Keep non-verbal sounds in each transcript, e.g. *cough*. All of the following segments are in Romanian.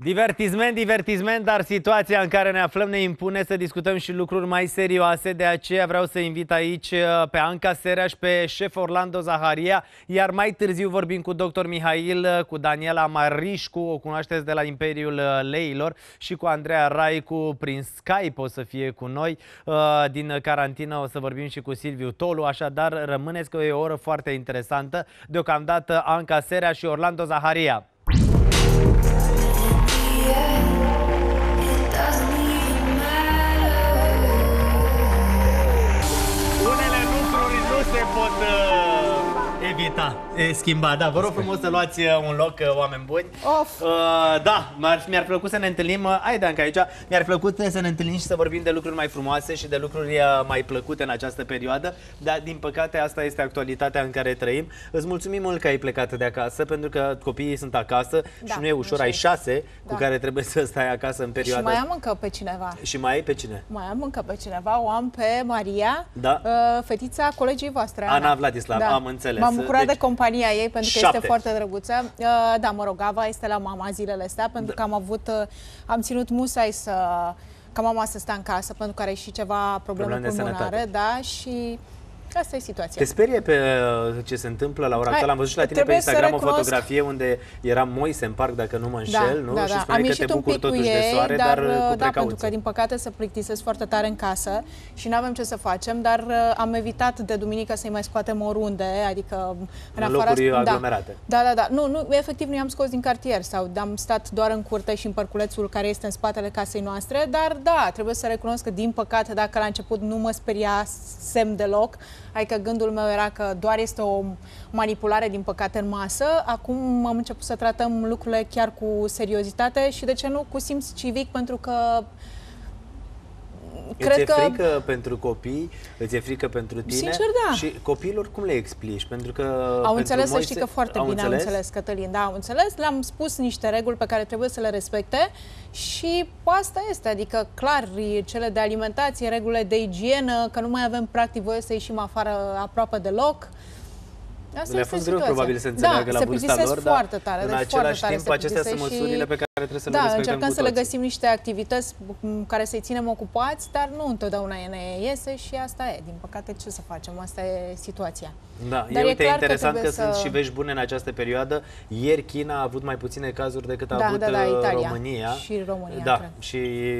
Divertisment, divertisment, dar situația în care ne aflăm ne impune să discutăm și lucruri mai serioase, de aceea vreau să invit aici uh, pe Anca Sereaș, pe șef Orlando Zaharia, iar mai târziu vorbim cu dr. Mihail, uh, cu Daniela Marișcu, o cunoașteți de la Imperiul uh, Leilor, și cu Andreea Raicu prin Skype o să fie cu noi. Din carantină o să vorbim și cu Silviu Tolu, așadar rămâneți că e o oră foarte interesantă. Deocamdată Anca Sereaș și Orlando Zaharia. Evita, e schimba. Da, vă rog frumos să luați uh, un loc, uh, oameni buni. Of. Uh, da, mi-ar plăcut să ne întâlnim, uh, hai Danca aici, mi-ar plăcut să ne întâlnim și să vorbim de lucruri mai frumoase și de lucruri mai plăcute în această perioadă, dar din păcate asta este actualitatea în care trăim. Îți mulțumim mult că ai plecat de acasă, pentru că copiii sunt acasă da, și nu e ușor, ai șase da. cu care trebuie să stai acasă în perioada. Și mai am încă pe cineva. Și mai ai pe cine? Mai am încă pe cineva, o am pe Maria, da? fetița colegii voastre. Ana, Ana Vladislav, da. am înțeles bucurat deci, de compania ei pentru că șapte. este foarte drăguță. Uh, da, mă rog, Ava este la mama zilele astea pentru da. că am avut, uh, am ținut musai să ca mama să stea în casă pentru că are și ceva probleme, probleme pulmonare, da, și Asta e situația. Te sperie pe uh, ce se întâmplă la ora actuală? Am văzut și la tine pe Instagram recunosc... o fotografie unde era Moise în parc, dacă nu mă da, înșel, da, nu? Da, da. Și spuneai am că te bucuri totuși ei, de soare, dar, dar uh, cu Da, precauție. pentru că din păcate se plictisesc foarte tare în casă și nu avem ce să facem, dar uh, am evitat de duminică să-i mai scoatem oriunde, adică în, în locuri da, aglomerate. Da, da, da. Nu, nu, efectiv nu i-am scos din cartier sau am stat doar în curte și în parculețul care este în spatele casei noastre, dar da, trebuie să recunosc că din păcate dacă la început nu mă speria semn deloc, adică gândul meu era că doar este o manipulare, din păcate, în masă. Acum am început să tratăm lucrurile chiar cu seriozitate și, de ce nu, cu simț civic, pentru că Cred îți e că... frică pentru copii, îți e frică pentru tine Sincer, da. și copiilor cum le explici? Pentru că au înțeles, Moise... să știi că foarte au bine înțeles? au înțeles, Cătălin, da, au înțeles, le-am spus niște reguli pe care trebuie să le respecte și asta este, adică clar, cele de alimentație, regulile de igienă, că nu mai avem practic voie să ieșim afară aproape deloc. Asta Le-a fost greu probabil să înțeleagă da, la vârsta lor, dar foarte tare, în deci același tare timp acestea sunt măsurile pe care trebuie să da, le respectăm încercăm cu să le găsim niște activități care să-i ținem ocupați, dar nu întotdeauna ne iese și asta e. Din păcate, ce să facem? Asta e situația. Da, dar e, uite, e interesant că, că să... sunt și vești bune în această perioadă. Ieri China a avut mai puține cazuri decât a da, avut da, da, uh, Italia. România. Și România, Da, cred. și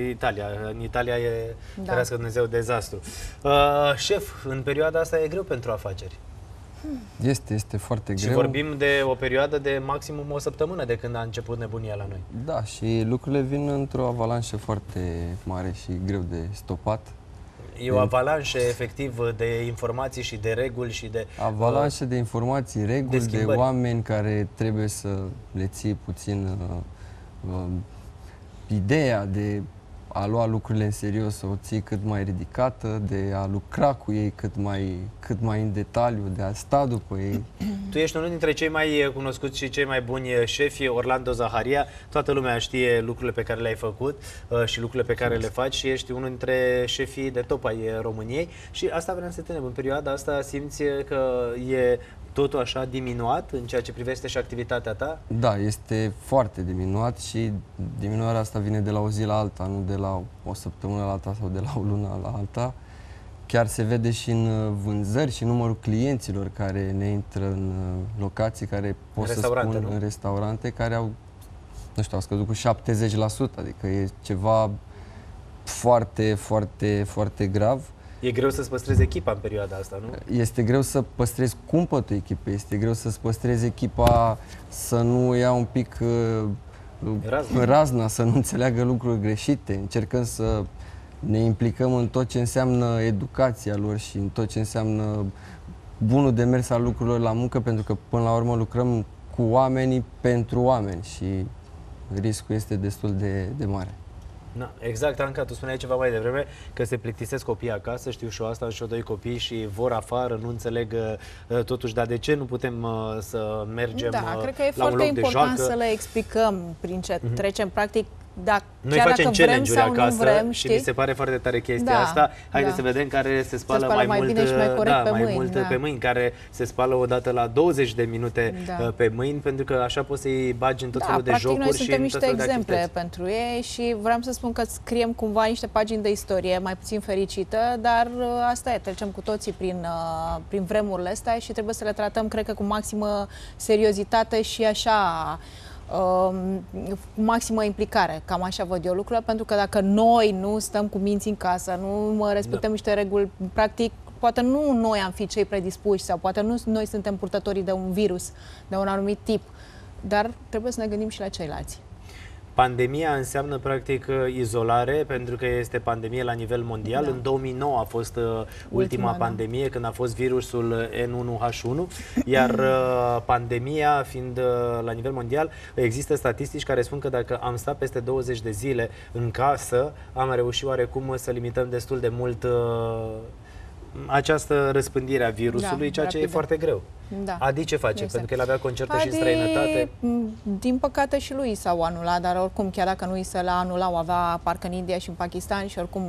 Italia. În Italia e, da. ferească Dumnezeu, dezastru. Uh, șef, în perioada asta e greu pentru afaceri. Este, este foarte și greu. Și vorbim de o perioadă de maximum o săptămână de când a început nebunia la noi. Da, și lucrurile vin într-o avalanșă foarte mare și greu de stopat. E o avalanșă efectiv de informații și de reguli și de... Avalanșă uh, de informații, reguli, de, de oameni care trebuie să le ții puțin uh, uh, ideea de a lua lucrurile în serios, să o ții cât mai ridicată, de a lucra cu ei cât mai, cât mai în detaliu, de a sta după ei. Tu ești unul dintre cei mai cunoscuți și cei mai buni șefi, Orlando Zaharia. Toată lumea știe lucrurile pe care le-ai făcut uh, și lucrurile pe care le faci și ești unul dintre șefii de top ai României. Și asta vreau să te întreb. În perioada asta simți că e totul așa diminuat în ceea ce privește și activitatea ta? Da, este foarte diminuat și diminuarea asta vine de la o zi la alta, nu de la o săptămână la alta sau de la o lună la alta. Chiar se vede și în uh, vânzări și numărul clienților care ne intră în uh, locații care pot să spun nu? în restaurante care au nu știu, au scăzut cu 70%, adică e ceva foarte, foarte, foarte grav. E greu să-ți păstrezi echipa în perioada asta, nu? Este greu să păstrezi cumpătul echipei, este greu să-ți păstrezi echipa să nu ia un pic uh, razna. razna, să nu înțeleagă lucruri greșite. Încercăm să ne implicăm în tot ce înseamnă educația lor și în tot ce înseamnă bunul de mers al lucrurilor la muncă, pentru că până la urmă lucrăm cu oamenii pentru oameni și riscul este destul de, de mare. Na, exact, Anca, tu spuneai ceva mai devreme că se plictisesc copiii acasă, știu și eu asta, și eu doi copii și vor afară, nu înțeleg uh, totuși, dar de ce nu putem uh, să mergem Da, uh, cred că e la foarte un loc important de joacă? să le explicăm prin ce uh-huh. trecem. Practic, dacă, Noi chiar facem dacă vrem challenge-uri sau acasă nu vrem, și știi? mi se pare foarte tare chestia Da, asta. Haideți da. să vedem care se spală, spală mai mult, bine și mai corect da, pe mai mâini, mult da. pe mâini, care se spală odată la 20 de minute Da. uh, pe mâini, pentru că așa poți să-i bagi în tot Da, felul de practic jocuri noi și suntem în tot niște felul de exemple activități. pentru ei și vreau să spun că scriem cumva niște pagini de istorie mai puțin fericită, dar uh, asta e, trecem cu toții prin, uh, prin vremurile astea și trebuie să le tratăm, cred că, cu maximă seriozitate și așa um, cu maximă implicare, cam așa văd eu lucrurile, pentru că dacă noi nu stăm cu minți în casă, nu mă respectăm Da. niște reguli, practic, poate nu noi am fi cei predispuși sau poate nu noi suntem purtătorii de un virus, de un anumit tip, dar trebuie să ne gândim și la ceilalți. Pandemia înseamnă practic uh, izolare pentru că este pandemie la nivel mondial. Da. În 2009 a fost uh, ultima, Ultima, da. pandemie când a fost virusul uh, N1H1, iar *clears throat* uh, pandemia fiind uh, la nivel mondial, există statistici care spun că dacă am stat peste 20 de zile în casă, am reușit oarecum să limităm destul de mult uh, această răspândire a virusului, Da, ceea ce e rapidă. foarte greu. Da. Adi ce face? Exact. Pentru că el avea concerte și în Adi, străinătate. m, Din păcate și lui s-au anulat, dar oricum, chiar dacă nu i se l-a anulat, o avea parcă în India și în Pakistan și oricum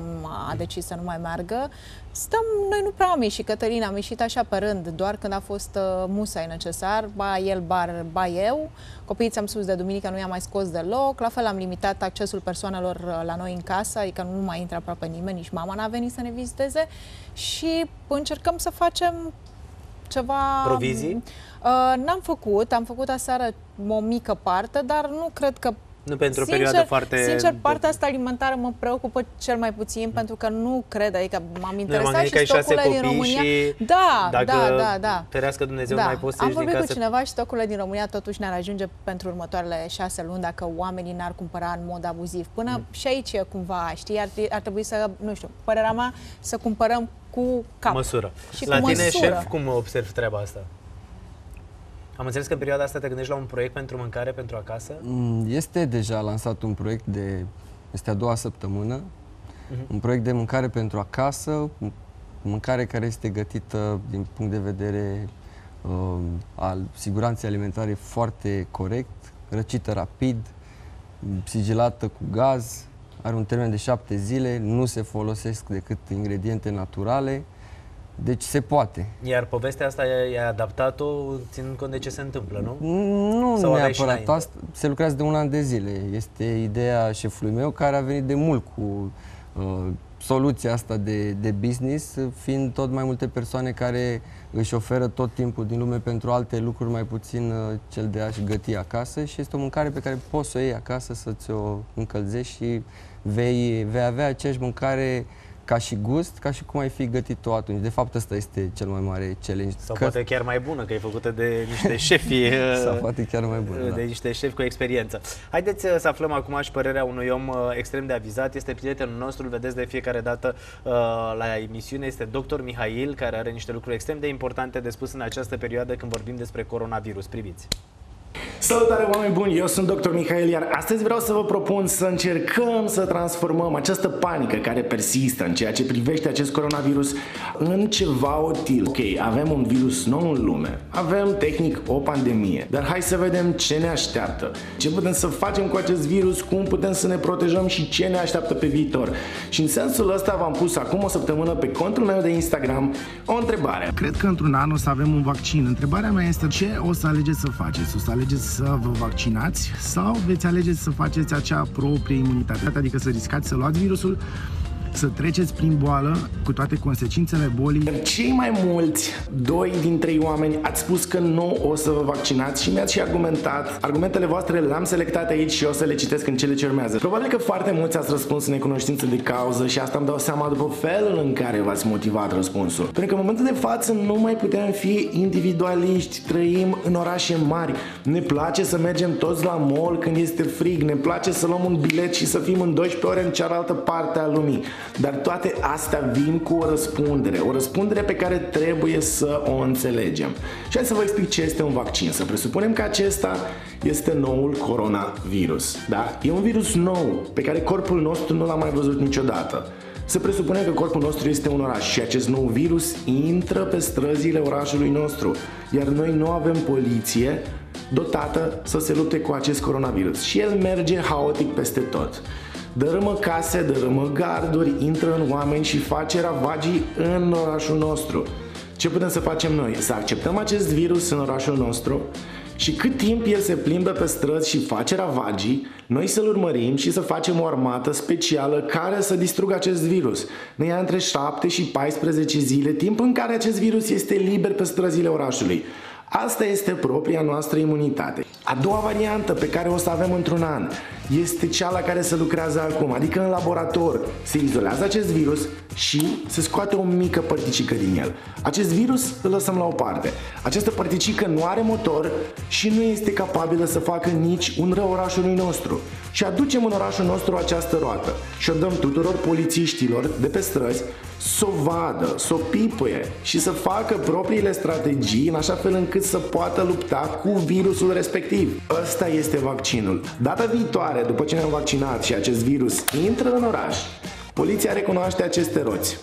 a decis să nu mai meargă. Stăm, noi nu prea am ieșit, Cătălina, am ieșit așa pe rând, doar când a fost uh, musai necesar, ba el, ba, ba eu. Copiii ți-am spus de duminică, nu i-am mai scos deloc, la fel am limitat accesul persoanelor uh, la noi în casă, adică nu mai intră aproape nimeni, nici mama n-a venit să ne viziteze și încercăm să facem ceva... Provizii? Uh, n-am făcut, am făcut aseară o mică parte, dar nu cred că Nu pentru o sincer, perioadă foarte... Sincer, partea asta alimentară mă preocupă cel mai puțin, pentru că nu cred, adică m-am Nu, interesat m-am și gândit că ai șase stocurile din copii România... și da, dacă da, da, da. ferească Dumnezeu da. nu mai poți să Am ieși din vorbit cu casă. cineva și stocurile din România totuși ne-ar ajunge pentru următoarele șase luni dacă oamenii n-ar cumpăra în mod abuziv. Până Mm. și aici e cumva, știi, ar, tri- ar trebui să, nu știu, părerea mea, să cumpărăm cu cap. Măsură. Și La cu tine, măsură. șef, cum observi treaba asta? Am înțeles că în perioada asta te gândești la un proiect pentru mâncare pentru acasă? Mm, Este deja lansat un proiect de, este a doua săptămână, un proiect de mâncare pentru acasă, m- mâncare care este gătită din punct de vedere uh, al siguranței alimentare foarte corect, răcită rapid, m, sigilată cu gaz, are un termen de șapte zile, nu se folosesc decât ingrediente naturale, deci se poate. Iar povestea asta i-ai adaptat-o ținând cont de ce se întâmplă, nu? Nu Sau aveai și neapărat înainte? asta, se lucrează de un an de zile. Este ideea șefului meu care a venit de mult cu uh, soluția asta de, de business, fiind tot mai multe persoane care își oferă tot timpul din lume pentru alte lucruri, mai puțin uh, cel de a-și găti acasă și este o mâncare pe care poți să o iei acasă, să ți-o încălzești și vei, vei avea aceeași mâncare ca și gust, ca și cum ai fi gătit-o atunci. De fapt, ăsta este cel mai mare challenge. Sau Că- poate chiar mai bună, că e făcută de niște *laughs* șefi uh, Sau poate chiar mai bună, da. de niște șefi cu experiență. Haideți uh, să aflăm acum și părerea unui om uh, extrem de avizat. Este prietenul nostru, îl vedeți de fiecare dată uh, la emisiune. Este dr. Mihail, care are niște lucruri extrem de importante de spus în această perioadă când vorbim despre coronavirus. Priviți! Salutare oameni buni, eu sunt Dr. Mihail, iar astăzi vreau să vă propun să încercăm să transformăm această panică care persistă în ceea ce privește acest coronavirus în ceva util. Ok, avem un virus nou în lume, avem tehnic o pandemie, dar hai să vedem ce ne așteaptă, ce putem să facem cu acest virus, cum putem să ne protejăm și ce ne așteaptă pe viitor. Și în sensul ăsta v-am pus acum o săptămână pe contul meu de Instagram o întrebare. Cred că într-un an o să avem un vaccin. Întrebarea mea este ce o să alegeți să faceți? O să alegeți să vă vaccinați sau veți alege să faceți acea proprie imunitate, adică să riscați să luați virusul, să treceți prin boală cu toate consecințele bolii. Iar cei mai mulți, doi din trei oameni, ați spus că nu o să vă vaccinați și mi-ați și argumentat. Argumentele voastre le-am selectat aici și o să le citesc în cele ce urmează. Probabil că foarte mulți ați răspuns în necunoștință de cauză și asta îmi dau seama după felul în care v-ați motivat răspunsul. Pentru că în momentul de față nu mai putem fi individualiști, trăim în orașe mari. Ne place să mergem toți la mall când este frig, ne place să luăm un bilet și să fim în 12 ore în cealaltă parte a lumii. Dar toate astea vin cu o răspundere, o răspundere pe care trebuie să o înțelegem. Și hai să vă explic ce este un vaccin. Să presupunem că acesta este noul coronavirus. Da? E un virus nou pe care corpul nostru nu l-a mai văzut niciodată. Să presupunem că corpul nostru este un oraș și acest nou virus intră pe străzile orașului nostru, iar noi nu avem poliție, dotată să se lupte cu acest coronavirus și el merge haotic peste tot. Dărâmă case, dărâmă garduri, intră în oameni și face ravagii în orașul nostru. Ce putem să facem noi? Să acceptăm acest virus în orașul nostru și cât timp el se plimbă pe străzi și face ravagii, noi să-l urmărim și să facem o armată specială care să distrugă acest virus. Ne ia între 7 și 14 zile, timp în care acest virus este liber pe străzile orașului. Asta este propria noastră imunitate. A doua variantă pe care o să avem într-un an este cea la care se lucrează acum, adică în laborator se izolează acest virus și se scoate o mică părticică din el. Acest virus îl lăsăm la o parte. Această părticică nu are motor și nu este capabilă să facă nici un rău orașului nostru. Și aducem în orașul nostru această roată și o dăm tuturor polițiștilor de pe străzi să o vadă, să o pipuie și să facă propriile strategii în așa fel încât să poată lupta cu virusul respectiv. Ăsta este vaccinul. Data viitoare, după ce ne-am vaccinat și acest virus intră în oraș, poliția recunoaște aceste roți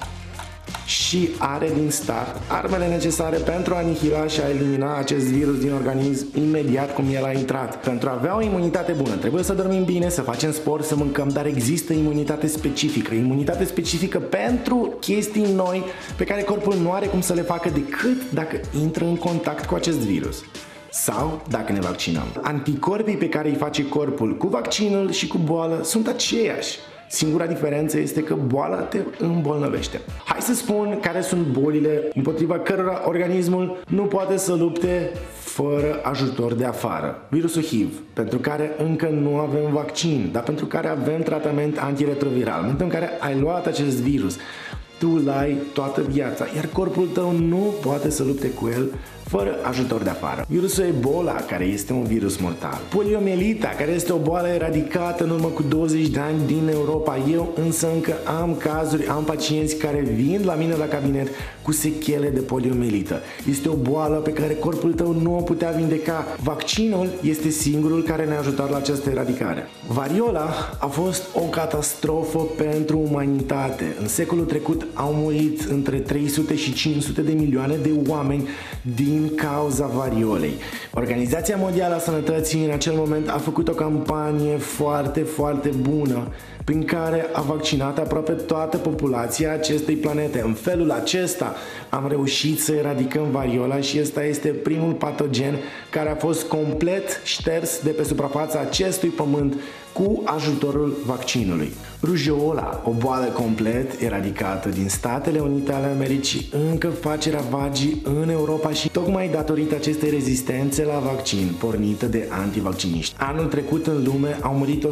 și are din start armele necesare pentru a anihila și a elimina acest virus din organism imediat cum el a intrat. Pentru a avea o imunitate bună, trebuie să dormim bine, să facem sport, să mâncăm, dar există imunitate specifică. Imunitate specifică pentru chestii noi pe care corpul nu are cum să le facă decât dacă intră în contact cu acest virus sau dacă ne vaccinăm. Anticorpii pe care îi face corpul cu vaccinul și cu boală sunt aceiași. Singura diferență este că boala te îmbolnăvește. Hai să spun care sunt bolile împotriva cărora organismul nu poate să lupte fără ajutor de afară. Virusul HIV, pentru care încă nu avem vaccin, dar pentru care avem tratament antiretroviral. În momentul în care ai luat acest virus, tu l-ai toată viața, iar corpul tău nu poate să lupte cu el fără ajutor de afară. Virusul Ebola, care este un virus mortal. Poliomelita, care este o boală eradicată în urmă cu 20 de ani din Europa. Eu însă încă am cazuri, am pacienți care vin la mine la cabinet cu sechele de poliomelită. Este o boală pe care corpul tău nu o putea vindeca. Vaccinul este singurul care ne-a ajutat la această eradicare. Variola a fost o catastrofă pentru umanitate. În secolul trecut au murit între 300 și 500 de milioane de oameni din din cauza variolei. Organizația Mondială a Sănătății în acel moment a făcut o campanie foarte, foarte bună prin care a vaccinat aproape toată populația acestei planete. În felul acesta am reușit să eradicăm variola și ăsta este primul patogen care a fost complet șters de pe suprafața acestui pământ cu ajutorul vaccinului. Rujeola, o boală complet eradicată din Statele Unite ale Americii, încă face ravagii în Europa și tocmai datorită acestei rezistențe la vaccin pornită de antivacciniști. Anul trecut în lume au murit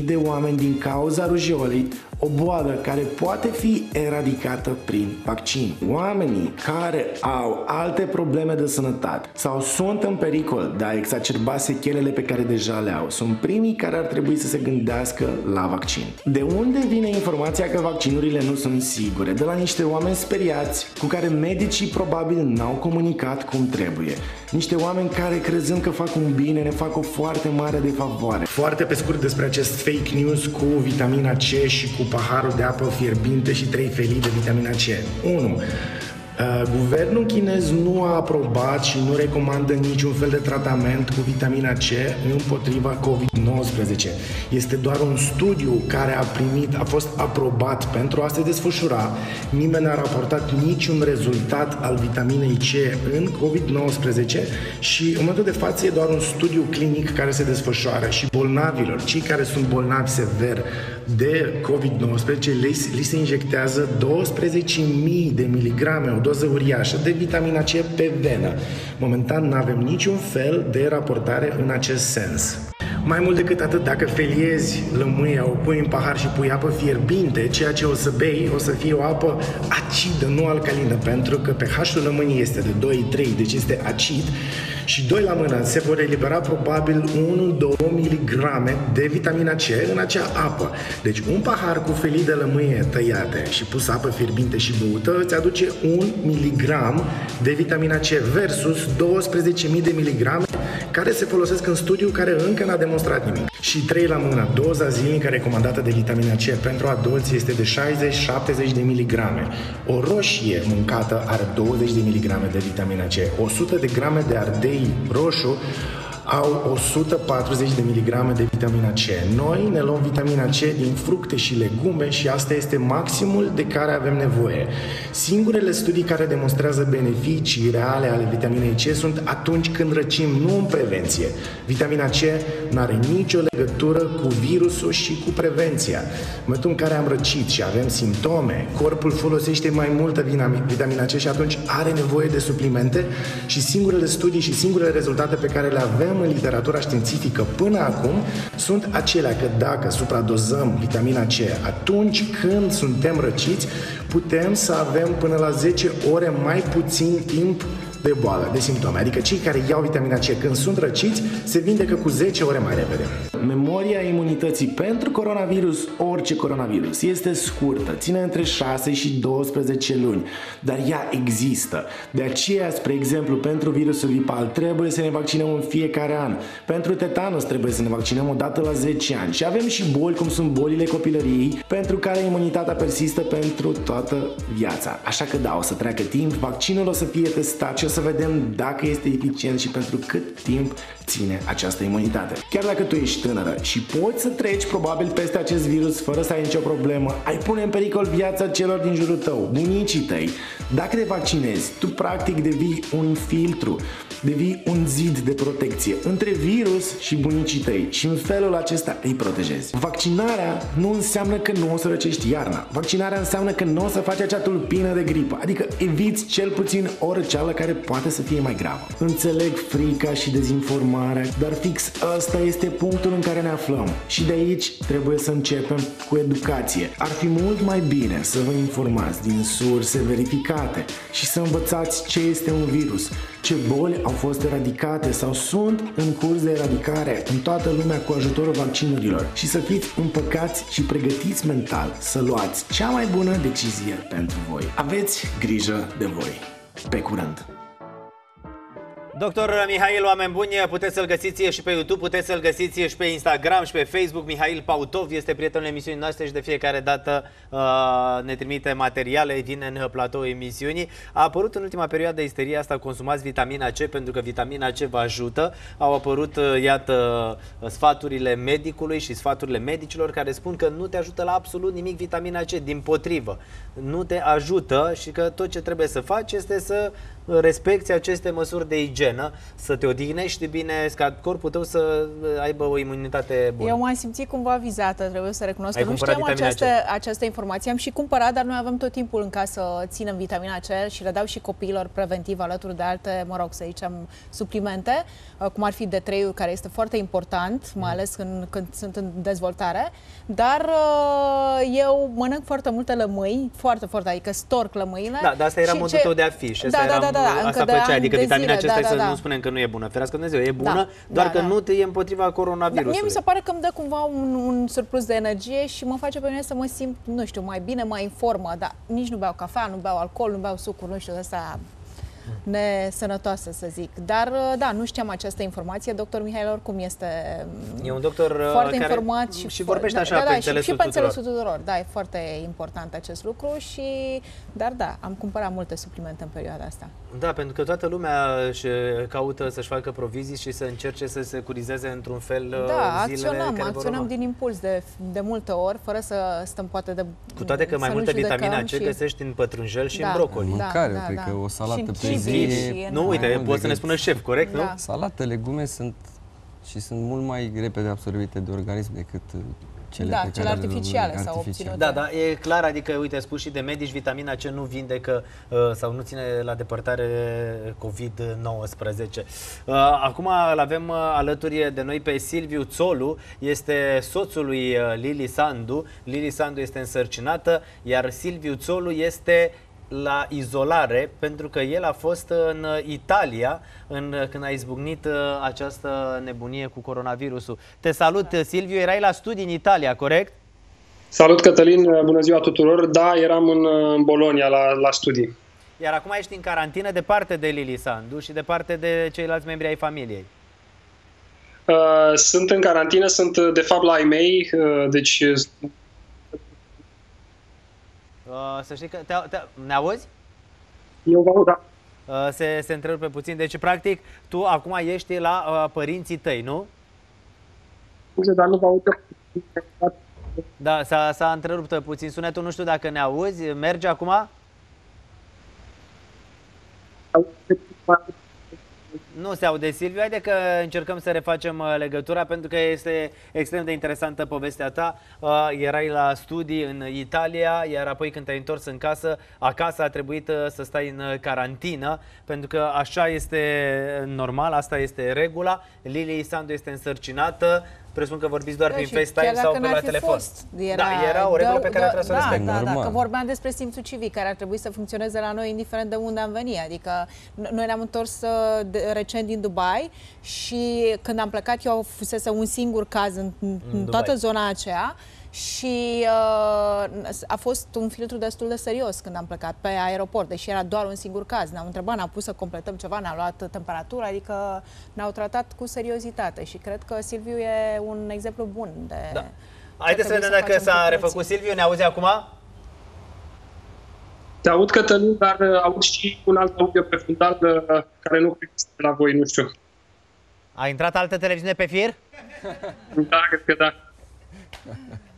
140.000 de oameni din cauza rujeolei, o boală care poate fi eradicată prin vaccin. Oamenii care au alte probleme de sănătate sau sunt în pericol de a exacerba sechelele pe care deja le au, sunt primii care ar trebui să se gândească la vaccin. De unde vine informația că vaccinurile nu sunt sigure? De la niște oameni speriați cu care medicii probabil n-au comunicat cum trebuie. Niște oameni care crezând că fac un bine ne fac o foarte mare de favoare. Foarte pe scurt despre acest fake news cu vitamina C și cu paharul de apă fierbinte și trei felii de vitamina C. 1. Uh, guvernul chinez nu a aprobat și nu recomandă niciun fel de tratament cu vitamina C împotriva COVID-19. Este doar un studiu care a primit, a fost aprobat pentru a se desfășura. Nimeni n-a raportat niciun rezultat al vitaminei C în COVID-19 și în momentul de față e doar un studiu clinic care se desfășoară și bolnavilor, cei care sunt bolnavi sever de COVID-19, li se injectează 12.000 de miligrame, o doză uriașă de vitamina C pe venă. Momentan nu avem niciun fel de raportare în acest sens. Mai mult decât atât, dacă feliezi lămâia, o pui în pahar și pui apă fierbinte, ceea ce o să bei o să fie o apă acidă, nu alcalină, pentru că pH-ul lămânii este de 2-3, deci este acid și doi la mână se vor elibera probabil 1-2 mg de vitamina C în acea apă. Deci un pahar cu felii de lămâie tăiate și pus apă fierbinte și băută îți aduce 1 mg de vitamina C versus 12.000 de miligrame care se folosesc în studiu care încă n-a demonstrat nimic. Și 3 la mână, doza zilnică recomandată de vitamina C pentru adulți este de 60-70 de miligrame. O roșie mâncată are 20 de miligrame de vitamina C. 100 de grame de ardei roșu au 140 de miligrame de vitamina C. Noi ne luăm vitamina C din fructe și legume și asta este maximul de care avem nevoie. Singurele studii care demonstrează beneficii reale ale vitaminei C sunt atunci când răcim, nu în prevenție. Vitamina C nu are nicio legătură cu virusul și cu prevenția. În momentul în care am răcit și avem simptome, corpul folosește mai multă vitamina C și atunci are nevoie de suplimente și singurele studii și singurele rezultate pe care le avem în literatura științifică până acum sunt acelea că dacă supradozăm vitamina C atunci când suntem răciți, putem să avem până la 10 ore mai puțin timp de boală, de simptome. Adică cei care iau vitamina C când sunt răciți se vindecă cu 10 ore mai repede. Memoria imunității pentru coronavirus, orice coronavirus, este scurtă, ține între 6 și 12 luni, dar ea există. De aceea, spre exemplu, pentru virusul gripal trebuie să ne vaccinăm în fiecare an. Pentru tetanus trebuie să ne vaccinăm o dată la 10 ani. Și avem și boli cum sunt bolile copilăriei, pentru care imunitatea persistă pentru toată viața. Așa că da, o să treacă timp, vaccinul o să fie testat și o să vedem dacă este eficient și pentru cât timp ține această imunitate. Chiar dacă tu ești tânără și poți să treci probabil peste acest virus fără să ai nicio problemă, ai pune în pericol viața celor din jurul tău, bunicii tăi. Dacă te vaccinezi, tu practic devii un filtru, devii un zid de protecție între virus și bunicii tăi și în felul acesta îi protejezi. Vaccinarea nu înseamnă că nu o să răcești iarna. Vaccinarea înseamnă că nu o să faci acea tulpină de gripă, adică eviți cel puțin o răceală care poate să fie mai gravă. Înțeleg frica și dezinformarea, dar fix ăsta este punctul în care ne aflăm. Și de aici trebuie să începem cu educație. Ar fi mult mai bine să vă informați din surse verificate și să învățați ce este un virus, ce boli au fost eradicate sau sunt în curs de eradicare în toată lumea cu ajutorul vaccinurilor și să fiți împăcați și pregătiți mental să luați cea mai bună decizie pentru voi. Aveți grijă de voi. Pe curând! Doctor Mihail, oameni buni, puteți să-l găsiți și pe YouTube, puteți să-l găsiți și pe Instagram și pe Facebook. Mihail Pautov este prietenul emisiunii noastre și de fiecare dată uh, ne trimite materiale, vine în platou emisiunii. A apărut în ultima perioadă isteria asta, consumați vitamina C, pentru că vitamina C vă ajută. Au apărut, uh, iată, sfaturile medicului și sfaturile medicilor care spun că nu te ajută la absolut nimic vitamina C, din potrivă. Nu te ajută și că tot ce trebuie să faci este să respecti aceste măsuri de igienă, să te odihnești bine, ca corpul tău să aibă o imunitate bună. Eu m-am simțit cumva vizată, trebuie să recunosc Ai că nu știam această, această informație. Am și cumpărat, dar noi avem tot timpul în casă ținem vitamina C și le dau și copiilor preventiv alături de alte, mă rog, să zicem, suplimente, uh, cum ar fi d 3 care este foarte important, mai mm. ales în, când sunt în dezvoltare, dar uh, eu mănânc foarte multe lămâi, foarte, foarte, adică storc lămâile. Da, dar asta era modul ce... tău de a fi și da, da, da, da, da, asta încă făcea, adică vitamina C, da, da, să da. nu spunem că nu e bună, ferească Dumnezeu, e bună, da, doar da, că da. nu te e împotriva coronavirusului. Da, mie mi se pare că îmi dă cumva un, un surplus de energie și mă face pe mine să mă simt, nu știu, mai bine, mai în formă, dar nici nu beau cafea, nu beau alcool, nu beau sucuri, nu știu, asta nesănătoasă, să zic. Dar, uh, da, nu știam această informație. Doctor Mihail oricum este e un doctor uh, foarte care informat și, și vorbește așa da, pe da, înțelesul și, și pe înțelesul tuturor. Da, e foarte important acest lucru și, dar da, am cumpărat multe suplimente în perioada asta. Da, pentru că toată lumea își caută să-și facă provizii și să încerce să se securizeze într-un fel uh, da, zilele acționăm, care acționăm din impuls de, de multe ori, fără să stăm poate de Cu toate că mai multă vitamina C și... găsești în pătrunjel și da, în brocoli. Da, Mâncare, da, cred da. că o salată pe zi nu, uite, poți să ne spună șef, corect, da. nu? Salată, legume sunt și sunt mult mai repede absorbite de organism decât uh, cele da, pe cele care artificiale sau obținute. Da, da, e clar, adică, uite, spus și de medici, vitamina C nu vindecă uh, sau nu ține la depărtare COVID-19. Uh, acum îl avem uh, alături de noi pe Silviu Țolu, este soțul lui uh, Lili Sandu. Lili Sandu este însărcinată, iar Silviu Țolu este la izolare pentru că el a fost în Italia în, când a izbucnit uh, această nebunie cu coronavirusul. Te salut, Silviu, erai la studii în Italia, corect? Salut, Cătălin, bună ziua tuturor. Da, eram în, în Bolonia la, la studii. Iar acum ești în carantină departe de Lili Sandu și departe de ceilalți membri ai familiei. Uh, sunt în carantină, sunt de fapt la ai mei, uh, deci Uh, să știi că te, te, ne auzi? eu vă aud, da. Uh, se, se întrerupe puțin. Deci, practic, tu acum ești la uh, părinții tăi, nu? Scuze, dar nu vă aud. Da, s-a, s-a întrerupt puțin sunetul. Nu știu dacă ne auzi. Merge acum? Nu se aude, Silviu. Haide că încercăm să refacem uh, legătura pentru că este extrem de interesantă povestea ta. Uh, erai la studii în Italia, iar apoi când te-ai întors în casă, acasă a trebuit uh, să stai în uh, carantină, pentru că așa este normal, asta este regula. Lili Sandu este însărcinată, presupun că vorbiți doar Da, prin și FaceTime chiar sau dacă pe n-ar la fi telefon. Fost, da, era o regulă pe care trebuie să o da, respect. Da, da, Normal. că vorbeam despre simțul civic care ar trebui să funcționeze la noi indiferent de unde am venit. Adică n- noi ne-am întors uh, de, recent din Dubai și când am plecat eu fusese un singur caz în, în Dubai. toată zona aceea și uh, a fost un filtru destul de serios când am plecat pe aeroport, deși era doar un singur caz. Ne-au întrebat, ne-au pus să completăm ceva, ne-au luat temperatura, adică ne-au tratat cu seriozitate și cred că Silviu e un exemplu bun de... Da. Haideți să trebuie vedem dacă facem s-a cu refăcut toții. Silviu. Ne auzi acum? Te aud, Cătălin, dar uh, aud și un alt audio pe fundal uh, care nu cred că este la voi, nu știu. A intrat altă televiziune pe fir? Da, cred că da. *laughs*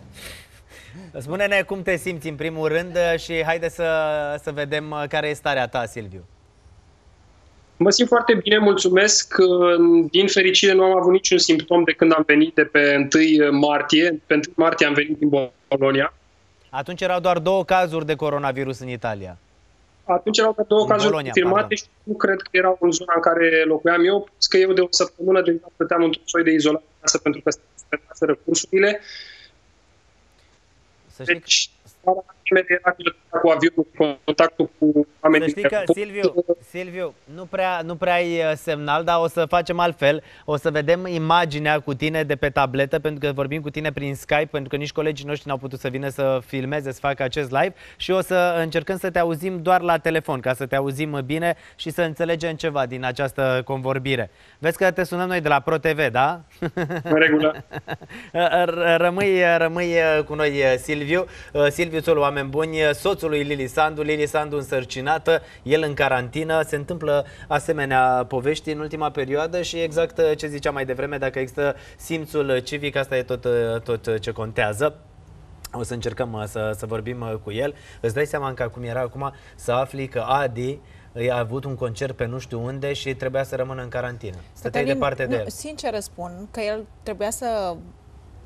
Spune-ne cum te simți în primul rând și haide să, să vedem uh, care e starea ta, Silviu. Mă simt foarte bine, mulțumesc. Uh, Din fericire nu am avut niciun simptom de când am venit de pe 1 martie. Pe 1 martie am venit din Polonia. Atunci erau doar două cazuri de coronavirus în Italia. Atunci erau doar două În cazuri Polonia, confirmate pardon. și nu cred că erau în zona în care locuiam eu, plus că eu de o săptămână deja stăteam într-un soi de izolare acasă pentru că se cursurile. Să știi, Deci, starea mea era că cu avionul, contactul cu oamenii. să știi că, Silviu, Silviu, nu prea, nu prea ai uh, semnal, dar o să facem altfel. O să vedem imaginea cu tine de pe tabletă, pentru că vorbim cu tine prin Skype, pentru că nici colegii noștri n-au putut să vină să filmeze, să facă acest live și o să încercăm să te auzim doar la telefon, ca să te auzim bine și să înțelegem ceva din această convorbire. Vezi că te sunăm noi de la ProTV, da? În regulă. R- *laughs* Rămâi, rămâi uh, cu noi, uh, Silviu. Uh, Silviu Țolu, oameni buni, uh, soțul lui Lili Sandu, Lili Sandu însărcinată, el în carantină. Se întâmplă asemenea povești în ultima perioadă și exact uh, ce ziceam mai devreme, dacă există simțul civic, asta e tot, uh, tot ce contează. O să încercăm uh, să, să vorbim uh, cu el. Îți dai seama că cum era acum să afli că Adi uh, a avut un concert pe nu știu unde și trebuia să rămână în carantină. Stăteai Cătălin, departe de nu, el. Sincer răspund că el trebuia să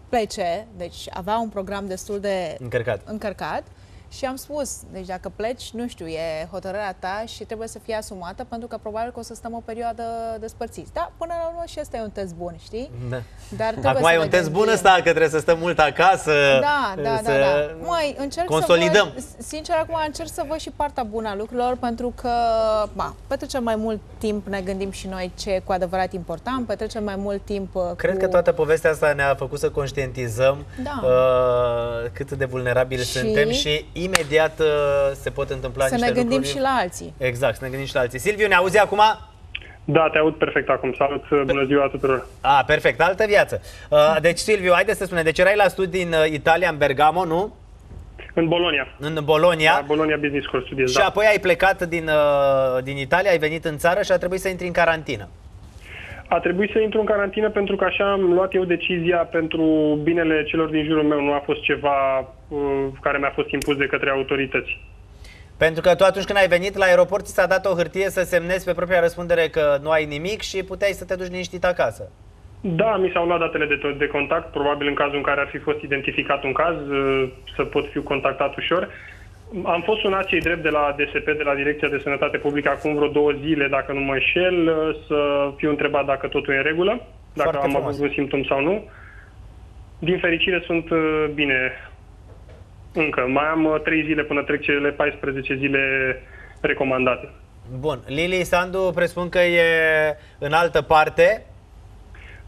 plece, deci avea un program destul de Încărcat. încărcat și am spus, deci dacă pleci, nu știu, e hotărârea ta și trebuie să fie asumată pentru că probabil că o să stăm o perioadă despărțiți. Da, până la urmă și ăsta e un test bun, știi? Da. Dar trebuie Acum să e ne un test gândim. bun ăsta, că trebuie să stăm mult acasă. Da, da, să da, da. Măi, încerc consolidăm. să văd, sincer, acum încerc să văd și partea bună a lucrurilor, pentru că, ba, petrecem mai mult timp, ne gândim și noi ce e cu adevărat important, petrecem mai mult timp uh, Cred cu... că toată povestea asta ne-a făcut să conștientizăm Da. uh, cât de vulnerabili Și- suntem și imediat uh, se pot întâmpla să niște ne gândim lucruri. și la alții. Exact, să ne gândim și la alții. Silviu, ne auzi acum? Da, te aud perfect acum. Salut, bună ziua tuturor. A, perfect, altă viață. Uh, deci, Silviu, haide să spune, deci erai la studii în uh, Italia, în Bergamo, nu? În Bolonia. În Bologna. La Bolonia Business School studiez, Și da. apoi ai plecat din, uh, din Italia, ai venit în țară și a trebuit să intri în carantină. A trebuit să intru în carantină pentru că așa am luat eu decizia pentru binele celor din jurul meu. Nu a fost ceva uh, care mi-a fost impus de către autorități. Pentru că tu atunci când ai venit la aeroport ți s-a dat o hârtie să semnezi pe propria răspundere că nu ai nimic și puteai să te duci liniștit acasă. Da, mi s-au luat datele de, to- de contact, probabil în cazul în care ar fi fost identificat un caz, uh, să pot fi contactat ușor. Am fost sunat cei drept de la DSP, de la Direcția de Sănătate Publică, acum vreo două zile, dacă nu mă înșel, uh, să fiu întrebat dacă totul e în regulă, dacă Foarte am frumos. avut un simptom sau nu. Din fericire sunt uh, bine încă. Mai am uh, trei zile până trec cele 14 zile recomandate. Bun, Lili Sandu presupun că e în altă parte.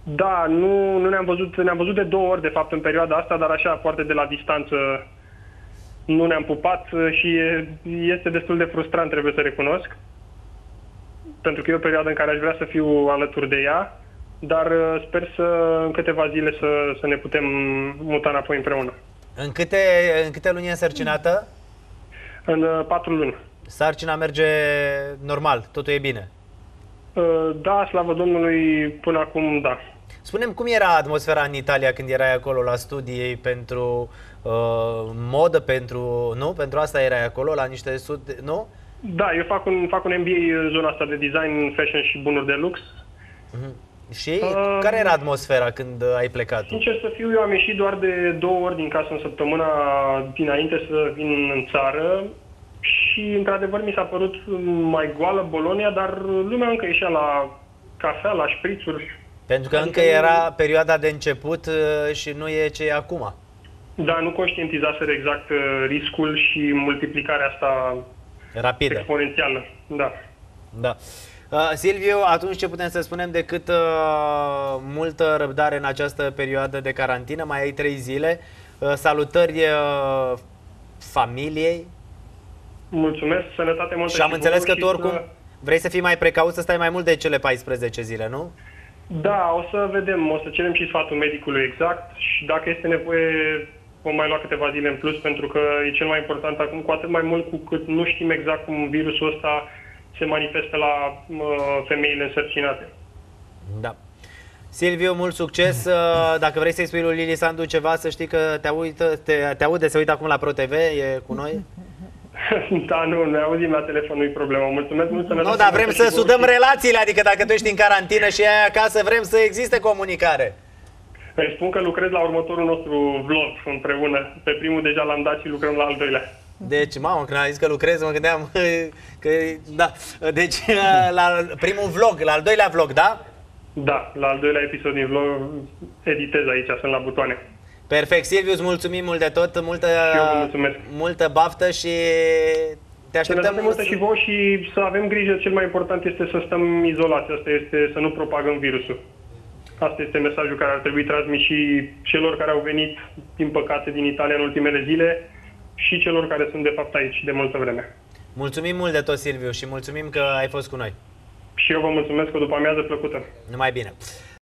Da, nu, nu ne-am văzut, ne-am văzut de două ori, de fapt, în perioada asta, dar așa, foarte de la distanță, nu ne-am pupat uh, și e- este destul de frustrant, trebuie să recunosc. Pentru că e o perioadă în care aș vrea să fiu alături de ea dar uh, sper să în câteva zile să, să ne putem muta înapoi împreună. În câte, în câte luni e însărcinată? În uh, patru luni. Sarcina merge normal, totul e bine. Uh, Da, slavă Domnului, până acum da. Spunem cum era atmosfera în Italia când erai acolo la studii pentru uh, modă, pentru, nu? Pentru asta erai acolo, la niște sud, nu? Da, eu fac un, fac un MBA în zona asta de design, fashion și bunuri de lux. Și Uh, care era atmosfera când uh, ai plecat? tu? Sincer să fiu, eu am ieșit doar de două ori din casă în săptămâna dinainte să vin în țară și, într-adevăr, mi s-a părut mai goală Bolonia, dar lumea încă ieșea la cafea, la șprițuri. Pentru că Adică încă nu- era perioada de început uh, și nu e ce e acum. Da, nu conștientizaseră exact uh, riscul și multiplicarea asta Rapidă. exponențială. Da. Da. Uh, Silviu, atunci ce putem să spunem decât uh, multă răbdare în această perioadă de carantină, mai ai trei zile. Uh, salutări uh, familiei Mulțumesc, sănătate multă și am înțeles vouă că și tu oricum să- vrei să fii mai precaut să stai mai mult de cele 14 zile, nu? Da, o să vedem, o să cerem și sfatul medicului exact și dacă este nevoie vom mai lua câteva zile în plus pentru că e cel mai important acum, cu atât mai mult cu cât nu știm exact cum virusul ăsta se manifestă la uh, femeile însărcinate. Da. Silviu, mult succes. *laughs* Uh, Dacă vrei să-i spui lui Lili Sandu ceva, să știi că te, uită, te, te aude, se uită acum la ProTV, e cu noi. *laughs* da, nu, ne auzim la telefon, nu-i problemă. Mulțumesc mult, sănătate Nu, dar vrem multă să și vouă sudăm și- relațiile, adică dacă tu ești în carantină și ai acasă, vrem să existe comunicare. Îi spun că lucrez la următorul nostru vlog împreună. Pe primul deja l-am dat și lucrăm la al doilea. Deci, mamă, când am zis că lucrez, mă gândeam *laughs* că, da. Deci, *laughs* la primul vlog, la al doilea vlog, da? Da, la al doilea episod din vlog editez aici, sunt la butoane. Perfect. Silviu, îți mulțumim mult de tot, multă, Și eu vă mulțumesc. multă baftă și te așteptăm. Sănătate multă și vouă și să avem grijă, cel mai important este să stăm izolați, asta este să nu propagăm virusul. Asta este mesajul care ar trebui transmis și celor care au venit, din păcate, din Italia în ultimele zile și celor care sunt de fapt aici de multă vreme. Mulțumim mult de tot, Silviu, și mulțumim că ai fost cu noi. Și eu vă mulțumesc o după amiază plăcută. Numai bine.